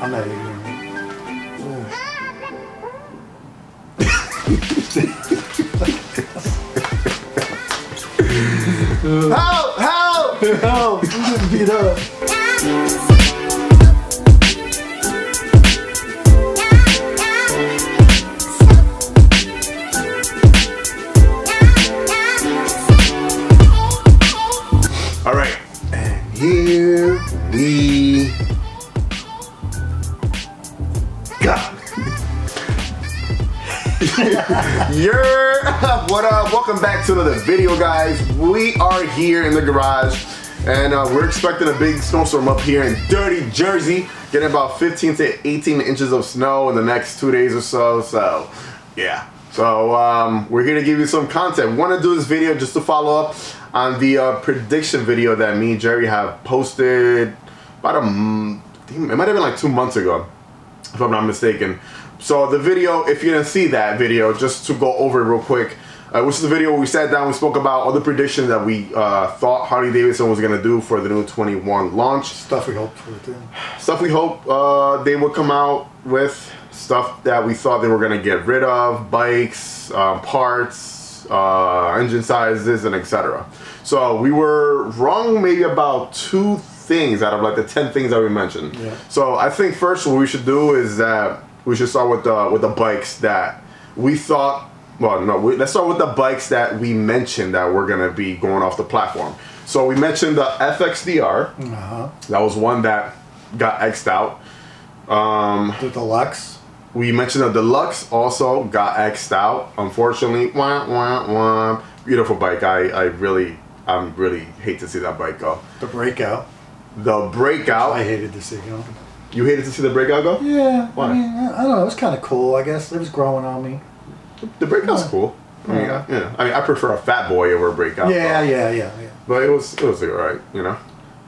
I'm not even. Help! Help! Help! I'm getting beat up. You're what up? Welcome back to another video, guys. We are here in the garage, and uh, we're expecting a big snowstorm up here in dirty Jersey, getting about 15 to 18 inches of snow in the next two days or so. So, yeah. So um, we're here to give you some content. Want to do this video just to follow up on the uh, prediction video that me and Jerry have posted about a it might have been like two months ago, if I'm not mistaken. So the video, if you didn't see that video, just to go over it real quick, uh, which is the video where we sat down, we spoke about all the predictions that we uh, thought Harley Davidson was gonna do for the new 21 launch Stuff we hoped for too. stuff we hope uh, they would come out with stuff that we thought they were going to get rid of bikes um, parts uh, engine sizes and etc so we were wrong maybe about two things out of like the 10 things that we mentioned Yeah. so i think first what we should do is that we should start with the with the bikes that we thought well no we, let's start with the bikes that we mentioned that we're going to be going off the platform so we mentioned the fxdr Uh huh. that was one that got xed out. Um, The deluxe. we mentioned the deluxe also got xed out. Unfortunately, wah, wah, wah. Beautiful bike. I, I really, I'm really hate to see that bike go. The breakout. The breakout. I hated to see. Know. You hated to see the breakout go. Yeah. Why? I mean, I don't know. It was kind of cool. I guess it was growing on me. The breakout's cool. I mean, Yeah. yeah. I mean, I prefer a fat boy over a breakout. Yeah, but- yeah, yeah, yeah. But it was, it was alright. You know,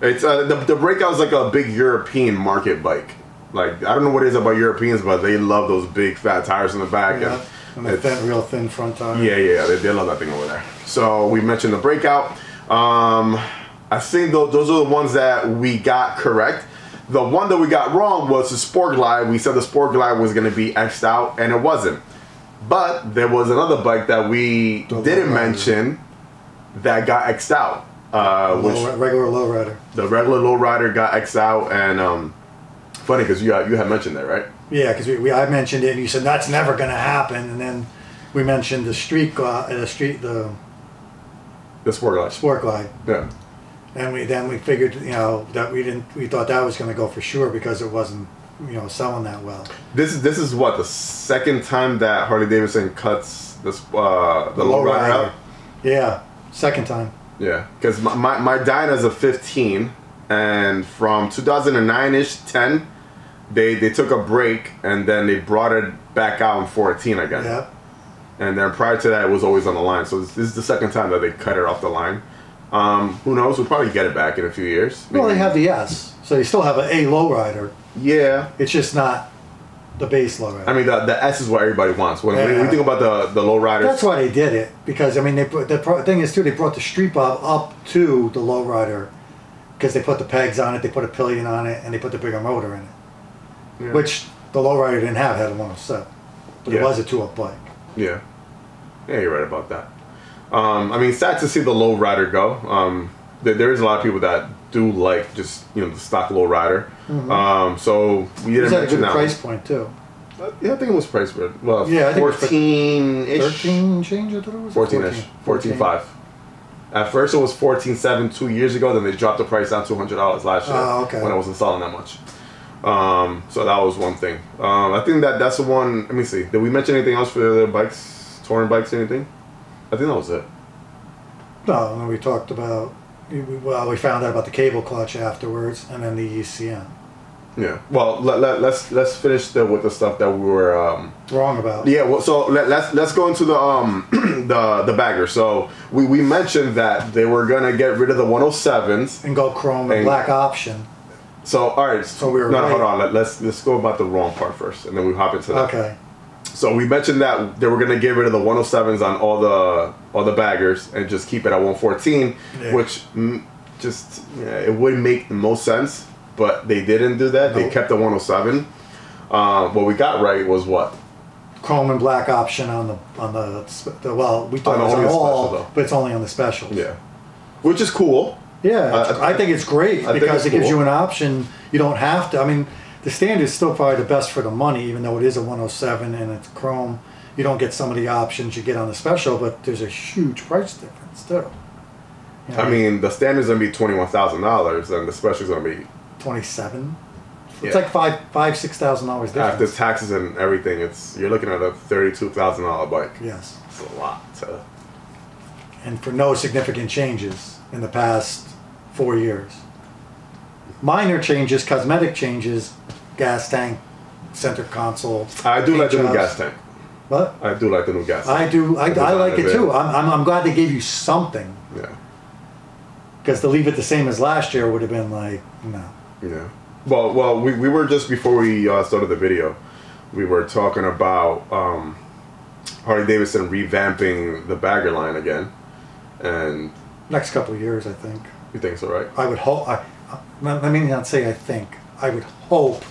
it's uh, the the breakout is like a big European market bike. Like I don't know what it is about Europeans, but they love those big fat tires in the back. yeah. And And the thin, real thin front tire. Yeah, yeah, they, they love that thing over there. So we mentioned the breakout. Um, I think those, those are the ones that we got correct. The one that we got wrong was the Sport Glide. We said the Sport Glide was going to be X'd out, and it wasn't. But there was another bike that we didn't mention that got X'd out, uh, which Low, regular lowrider. the regular lowrider got X'd out, and um, funny because you you had mentioned that, right? Yeah, because we, we I mentioned it, and you said that's never going to happen, and then we mentioned the street glide, the street, the The Sport Glide. sport glide, Yeah. And we then we figured, you know, that we didn't, we thought that was going to go for sure because it wasn't, you know, selling that well. This is this is what the second time that Harley Davidson cuts this uh, the low rider out. Yeah, second time. Yeah, because my, my my Dyna's a 15, and from 2009 ish 10, they they took a break and then they brought it back out in 14 again. Yeah. And then prior to that, it was always on the line. So this, this is the second time that they cut it off the line. Um, who knows? We'll probably get it back in a few years. Well, they Maybe- have the S, so you still have an A lowrider. Yeah. It's just not the base lowrider. I mean, the, the S is what everybody wants. When, when we think about the the low riders, That's why they did it because I mean they put the thing is too they brought the street bob up to the lowrider because they put the pegs on it, they put a pillion on it, and they put the bigger motor in it, Yeah. which the lowrider didn't have. It had a 107, but it Yeah. was a two-up bike. Yeah. Yeah, you're right about that. Um, I mean, sad to see the low rider go. Um, there, there is a lot of people that do like just you know the stock low rider. Um, so we didn't at a good that. price one. point too. Uh, Yeah, I think it was priced good. Well, Yeah, I think it fourteen ish, Thirteen change, I thought it was. 14 ish, 14 5. At first it was 14 7 two years ago, then they dropped the price down to $100 last year Oh, okay. when I wasn't selling that much. Um, so that was one thing. Um, I think that that's the one. Let me see. Did we mention anything else for the bikes, touring bikes, anything? I think that was it. No, and then we talked about. we- we- Well, we found out about the cable clutch afterwards, and then the ECM. Yeah. Well, let, let, let's let's finish the, with the stuff that we were. Um, Wrong about. yeah. Well, so let, let's let's go into the um the the bagger. So we we mentioned that they were gonna get rid of the 107s. And go chrome and black option. So all right. So we were no, no, hold on. Let, let's let's go about the wrong part first, and then we hop into that. Okay. So we mentioned that they were gonna get rid of the 107s on all the all the baggers and just keep it at 114, Yeah. which mm, just yeah, it would make the most sense. but they didn't do that. They kept the 107. Uh, what we got right was what? Chrome and black option on the on the, the well, we thought On it was only on the all, special, but it's only on the specials. Yeah, which is cool. Yeah, I- I- think it's great I because it gives you an option. You don't have to. I mean, the standard is still probably the best for the money, even though it is a 107 and it's chrome. You don't get some of the options you get on the special, but there's a huge price difference too. You know, I mean, the standard's gonna be twenty one thousand dollars, and the special's gonna be 27. Yeah. It's like five, five, six thousand dollars difference. after taxes and everything. It's you're looking at a thirty two thousand dollar bike. Yes, It's a lot. To, and for no significant changes in the past four years. Minor changes, cosmetic changes, gas tank, center console. I do like the new gas tank. What? I do like the new gas. I do. I, I like it too. I'm, I'm, I'm glad they gave you something Yeah, because to leave it the same as last year would have been like no. yeah. Well, well, we, we were just before we uh, started the video, we were talking about um, Harley Davidson revamping the bagger line again, and Next couple of years, I think. you think so, right? I would hope. I, I, let me not say I think. I would hope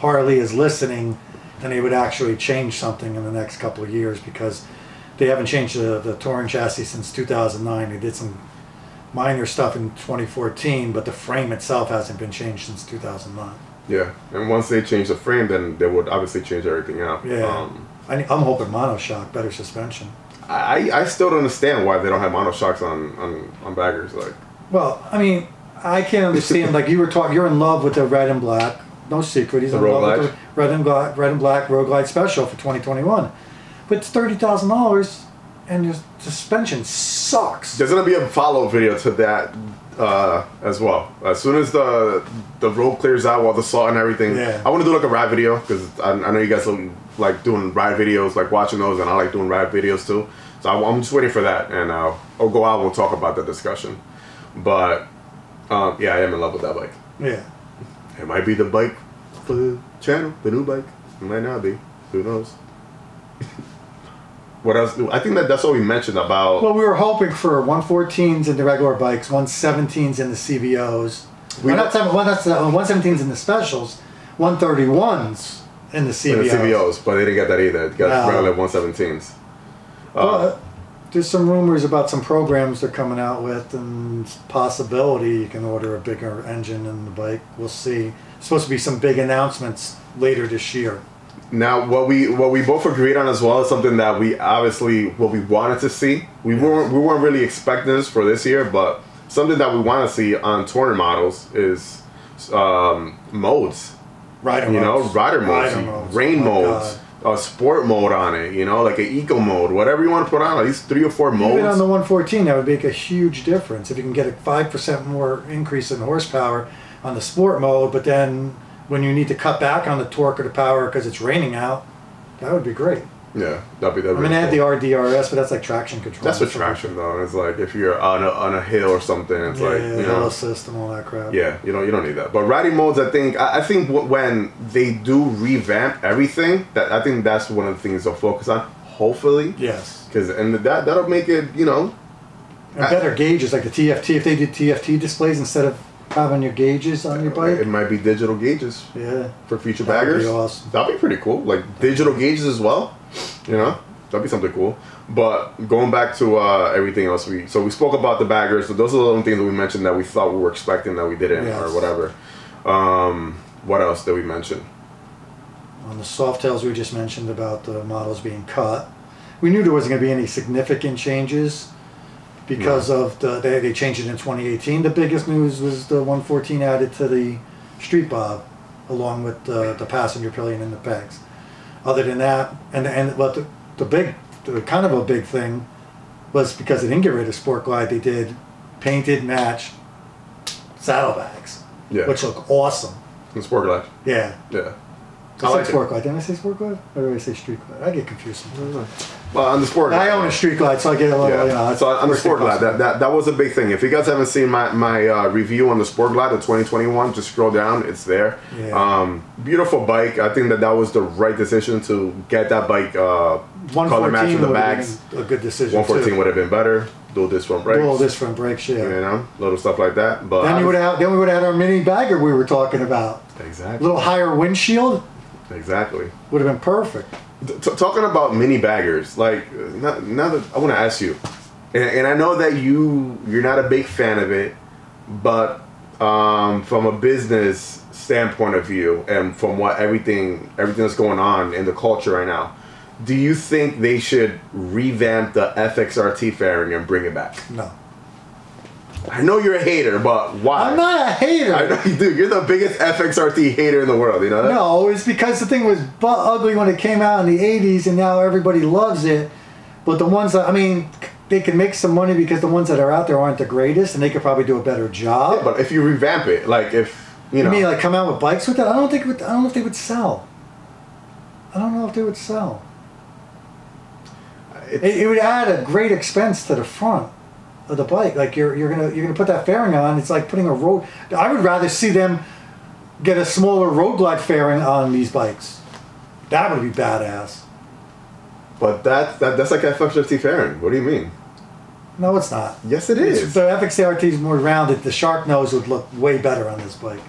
Harley is listening, and they would actually change something in the next couple of years because they haven't changed the, the touring chassis since 2009. They did some minor stuff in 2014, but the frame itself hasn't been changed since 2009. Yeah, and once they change the frame, then they would obviously change everything out. Yeah. Um, I, I'm hoping monoshock, better suspension. I, I still don't understand why they don't have monoshocks on, on, on baggers. Like, Well, I mean, I can't understand. like you were talking, you're in love with the red and black. No secret, he's The in love with the red and black, red and black Road Glide Special for 2021. But it's thirty thousand dollars, and your suspension sucks. there's gonna be a follow video to that uh, as well. As soon as the the road clears out, while the salt and everything, Yeah. I want to do like a ride video because I, I know you guys like doing ride videos, like watching those, and I like doing ride videos too. So I, am just waiting for that, and uh, I'll go out. We'll talk about the discussion. But um, yeah, I am in love with that bike. Yeah, It might be the bike for the channel, the new bike. It might not be. Who knows? what else? I think that that's all we mentioned about. Well, we were hoping for 114s in the regular bikes, 117s in the CVOs. We not seven, well, that's the 117s in the specials, 131s in the in the CVOs, but they didn't get that either. They got No. regular 117s. Uh, But there's some rumors about some programs they're coming out with, and possibility you can order a bigger engine in the bike. We'll see. supposed to be some big announcements later this year. Now, what we what we both agreed on as well is something that we obviously what we wanted to see. We weren't we weren't really expecting this for this year, but something that we want to see on touring models is um, modes. Rider You know, modes. rider modes, rain Oh modes, a sport mode on it. You know, like an eco mode, whatever you want to put on. At least three or four modes. Even on the 114, that would make a huge difference if you can get a five percent more increase in horsepower on the sport mode. But then when you need to cut back on the torque or the power because it's raining out, that would be great. Yeah, that'd be that'd I mean, they had the. RDRS, but that's like traction control. That's for So- traction though. It's like if you're on a on a hill or something, it's Yeah, like yeah, you hill know. assist and all that crap. Yeah, you don't you don't need that. But riding modes, I think I, I think when they do revamp everything, that I think that's one of the things they'll focus on. Hopefully, Yes. because and that that'll make it you know And better gauges like the TFT. If they did TFT displays instead of having your gauges on your bike. it might be digital gauges yeah, for future That'd be baggers. awesome. That'd be pretty cool. Like digital gauges as well. You know, that'd be something cool. But going back to uh, everything else, we so we spoke about the baggers. So those are the only things that we mentioned that we thought we were expecting that we didn't Yes. or whatever. Um, what else did we mention? on the soft tails we just mentioned about the models being cut. We knew there wasn't going to be any significant changes because of the they, they changed it in 2018. The biggest news was the 114 added to the street bob, along with the, the passenger pillion and the pegs. Other than that, and and but the, the big, the kind of a big thing was because they didn't get rid of Sport Glide, they did painted match saddlebags, Yeah, which look awesome. sport glide. Yeah, Yeah. I I like. Sport Glide. Didn't I say Sport Glide? Or did I say Street Glide? I get confused sometimes. Well, on the sport. I own a Street Glide, so I get a little, Yeah. you know. so on the Sport Glide, that, that that was a big thing. If you guys haven't seen my my uh, review on the Sport Glide, of 2021, just scroll down. It's there. Yeah. Um, beautiful bike. I think that that was the right decision to get that bike uh, color match 114 with the bags. a good decision 114 too. would have been better, dual disc front brakes. Dual disc front brakes, yeah. You know, little stuff like that. But Then you would have then we would have had our mini bagger we were talking about. A exactly, little higher windshield exactly. would have been perfect. Talking about mini baggers, like now, now that I want to ask you, and, and I know that you you're not a big fan of it, but um, from a business standpoint of view, and from what everything everything that's going on in the culture right now, do you think they should revamp the FXRT fairing and bring it back? No. I know you're a hater, but why? I'm not a hater. I know you do. You're the biggest FXRT hater in the world. You know that? No, it's because the thing was butt ugly when it came out in the 80s and now everybody loves it. But the ones that, I mean, they can make some money because the ones that are out there aren't the greatest and they could probably do a better job. Yeah, but if you revamp it, like if you know, I mean, like come out with bikes with that? I don't think it would, I don't know if they would sell. I don't know if they would sell. It, it would add a great expense to the front of the bike. Like you're you're gonna you're gonna put that fairing on. It's like putting a road. I would rather see them get a smaller road glide fairing on these bikes. That would be badass. But that, that that's like FXRT fairing. What do you mean? No, it's not. Yes, it It's- is. The FXRT is more rounded. The shark nose would look way better on this bike.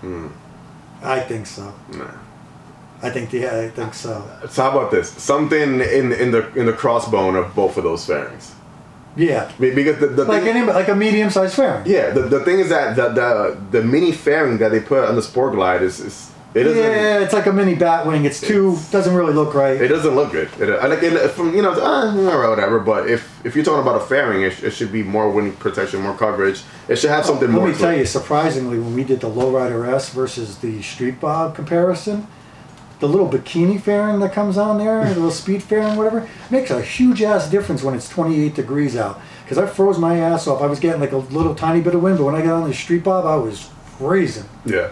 Hmm. I think so. Nah. I think the I think so. So how about this? Something in in the in the crossbone of both of those fairings. Yeah, Because the, the like thing, any like a medium sized fairing. yeah, the, the thing is that the, the the mini fairing that they put on the Sport Glide is, is it doesn't Yeah, it's like a mini Batwing. It's too It's- doesn't really look right. it doesn't look good. It, like it from you know uh, whatever. But if if you're talking about a fairing, it, it should be more wind protection, more coverage. It should have something Let more. me tell it. you, surprisingly, when we did the Lowrider S versus the Street Bob comparison, the little bikini fairing that comes on there, the little speed fairing, whatever, makes a huge ass difference when it's 28 degrees out. Because I froze my ass off. I was getting like a little tiny bit of wind, but when I got on the Street Bob, I was freezing. Yeah.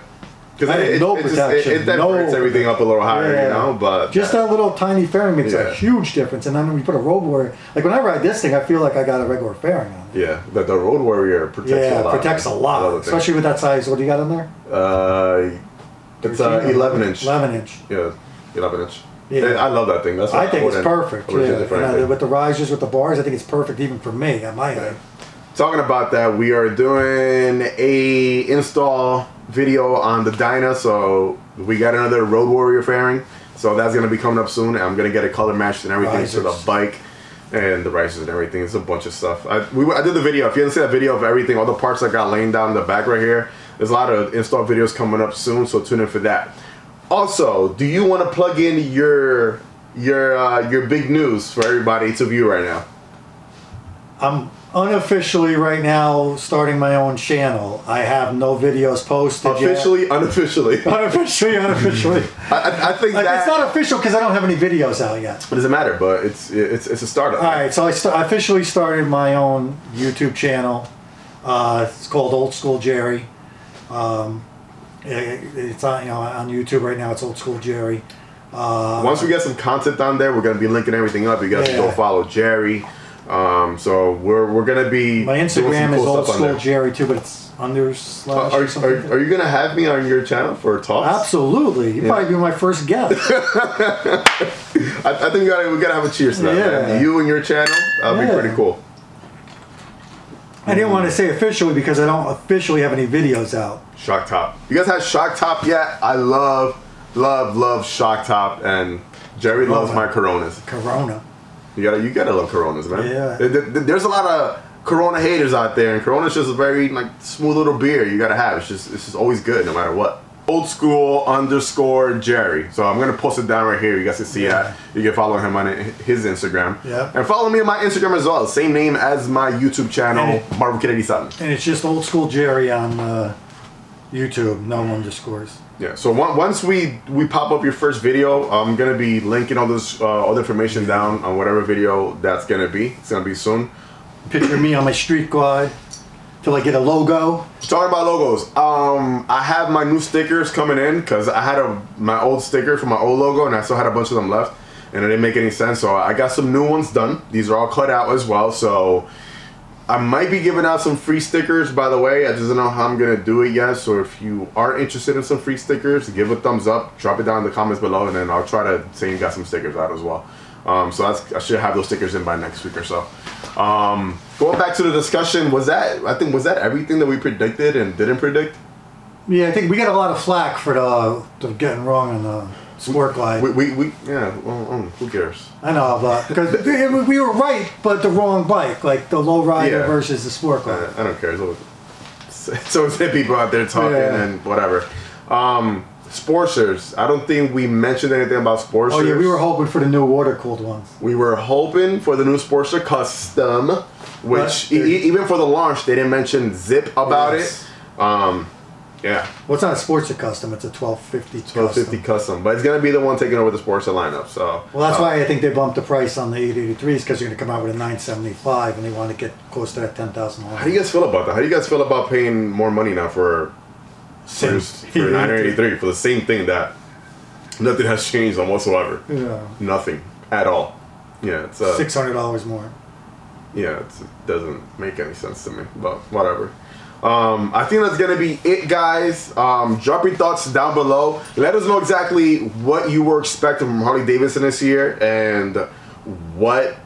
Because it, no it, just, it, it then no everything up a little higher, Yeah. you know. But Just that little tiny fairing makes Yeah. a huge difference. And then when you put a road warrior, like when I ride this thing, I feel like I got a regular fairing on it. yeah, the, the Road Warrior protects a Yeah, lot. protects a lot, especially with that size. What do you got on there? Uh, it's uh, 11 inch. 11 inch. Yeah, 11 inch. Yeah. I love that thing. That's I think it's perfect. Yeah. choose it for And, uh, anything. with the risers, with the bars, I think it's perfect even for me at my age. Talking about that, we are doing a install video on the Dyna, so we got another Road Warrior fairing. So that's gonna be coming up soon. I'm gonna get a color match and everything for the bike and the risers and everything. It's a bunch of stuff. I, we, I did the video. If you didn't see that video of everything, all the parts I got laying down in the back right here, there's a lot of install videos coming up soon. So tune in for that. Also, do you want to plug in your your uh, your big news for everybody to view right now? I'm unofficially right now starting my own channel. I have no videos posted Officially, unofficially. yet. Unofficially, unofficially. I, I- I think Like, that it's not official because I don't have any videos out yet. it doesn't matter, but it's it's it's a startup. All right, so I, st- I officially started my own YouTube channel. Uh, it's called Old School Jerry. Um, it- it's on you know on YouTube right now. It's Old School Jerry. Uh, Once we get some content on there, we're gonna be linking everything up. You guys can go follow Jerry. Um, so we're we're gonna be my Instagram cool is Old School. Jerry too, but it's under Uh, slash. are, are, are you gonna have me on your channel for talks? Absolutely, you'd probably be my first guest. I, I think we gotta we gotta have a cheers to that. Yeah. Man. You and your channel, that'll be pretty cool. I didn't want to say officially because I don't officially have any videos out. Shock Top. You guys had Shock Top yet? I love, love, love Shock Top, and Jerry loves my Coronas. Corona. You gotta, you gotta love Coronas, man. Yeah. There- there- There's a lot of Corona haters out there, and Corona's just a very like smooth little beer you gotta have. It's just, it's just always good, no matter what. Old school underscore Jerry. So I'm gonna post it down right here. You guys can see that. You can follow him on his Instagram. Yeah. And follow me on my Instagram as well. Same name as my YouTube channel, And- Marvel Kid 87. And it's just Old School Jerry on uh, YouTube, no underscores. Yeah. So on- once we we pop up your first video, I'm gonna be linking all this uh, all the information down on whatever video that's gonna be. It's gonna be soon. Picture me on my street glide till I get a logo. Talking about logos, um, I have my new stickers coming in because I had a my old sticker for my old logo and I still had a bunch of them left, and it didn't make any sense. So I got some new ones done. These are all cut out as well. So I might be giving out some free stickers. By the way, I just don't know how I'm gonna do it yet. So if you are interested in some free stickers, give a thumbs up, drop it down in the comments below, and then I'll try to say you got some stickers out as well. Um, so that's I should have those stickers in by next week or so. Um, going back to the discussion, was that I think was that everything that we predicted and didn't predict? Yeah, I think we got a lot of flack for the, the getting wrong on the sport glide. We, we, we yeah. Well, um, who cares? I know, but because we were right, but the wrong bike, like the low rider Yeah. versus the sport I, glide. I don't care. So, so it's people out there talking Yeah. and whatever. Um, Sportsters. I don't think we mentioned anything about Sportsters. Oh yeah, we were hoping for the new water cooled ones. We were hoping for the new Sportster Custom, which e- e- even for the launch, they didn't mention Zip about Yes. it. Um, yeah, Well, it's not a Sportster custom; it's a twelve fifty. 1250 custom. but it's gonna be the one taking over the Sportster lineup. So, Well, that's uh, why I think they bumped the price on the 883s because they're going to come out with a 975 and they want to get close to that 10,000. How do you guys feel about that? How do you guys feel about paying more money now for for, for 983 for the same thing that nothing has changed on whatsoever? Yeah. Nothing at all. Yeah, it's uh, $600 more. yeah, it's, it doesn't make any sense to me, but whatever. Um, I think that's gonna be it, guys. Um, drop your thoughts down below. Let us know exactly what you were expecting from Harley Davidson this year and what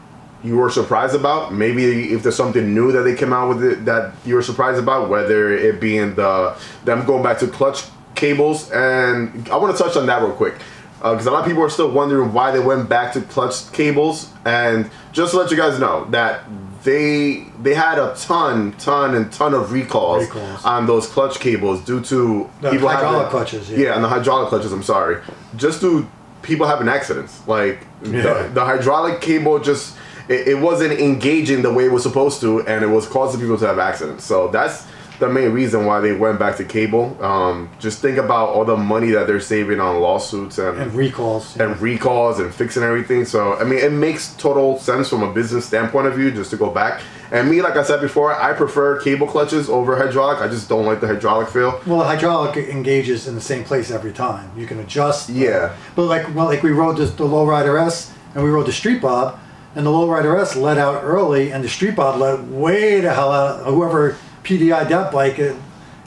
you were surprised about. Maybe if there's something new that they came out with it that you were surprised about, whether it being the them going back to clutch cables. And I want to touch on that real quick uh, because a lot of people are still wondering why they went back to clutch cables. And just to let you guys know that they they had a ton, ton, and ton of recalls, Recalls. on those clutch cables due to The people hydraulic having, clutches, yeah. yeah, and the hydraulic clutches. I'm sorry, just to people having accidents. Like Yeah. the, the hydraulic cable just it, it wasn't engaging the way it was supposed to, and it was causing people to have accidents. So that's the main reason why they went back to cable. Um, just think about all the money that they're saving on lawsuits and And recalls. and recalls and fixing everything. So I mean, it makes total sense from a business standpoint of view just to go back. And me, like I said before, I prefer cable clutches over hydraulic. I just don't like the hydraulic feel. Well, the hydraulic engages in the same place every time. You can adjust. Yeah. But like, well, like we rode this, the Lowrider S and we rode the Street Bob, and the Lowrider S let out early, and the Street Bob let way the hell out. Whoever PDI'd that bike, it,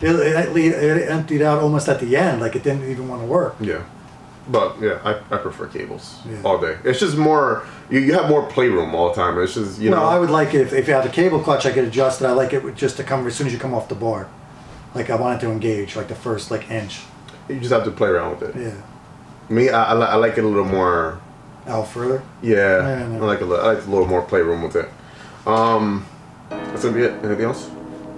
it, it, it emptied out almost at the end. Like it didn't even want to work. Yeah. But yeah, I, I prefer cables Yeah. all day. It's just more you, you have more playroom all the time. It's just you No, know I would like it if, if you have a cable clutch, I could adjust it. I like it just to come as soon as you come off the bar. Like I want it to engage, like the first like inch. you just have to play around with it. Yeah. Me, I, I, I like it a little more. Out further. Yeah. I like a little, I like a little more playroom with it. Um, that's gonna be it. Anything else?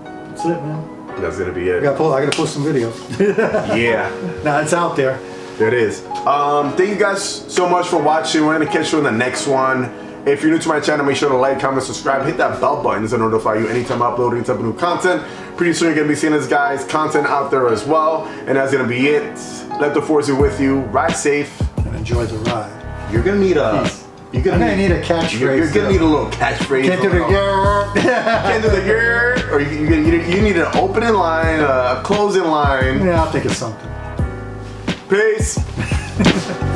That's it, man. That's gonna be I it. gotta, pull, I gotta post some videos. Yeah. nah, it's out there. There it is. Um, thank you guys so much for watching. We're gonna catch you in the next one. If you're new to my channel, make sure to like, comment, subscribe, hit that bell button to notify you anytime I upload any type of new content. Pretty soon you're gonna be seeing this guys content out there as well. And that's gonna be it. Let the force be with you. Ride safe. And enjoy the ride. You're gonna need a. Peace. You're gonna, gonna need a catchphrase. You're, you're gonna need a little catchphrase. Can't do the yeah. Can't do the grr, or you, you, you, you need an opening line, a closing line. Yeah, I'll think of something. Peace.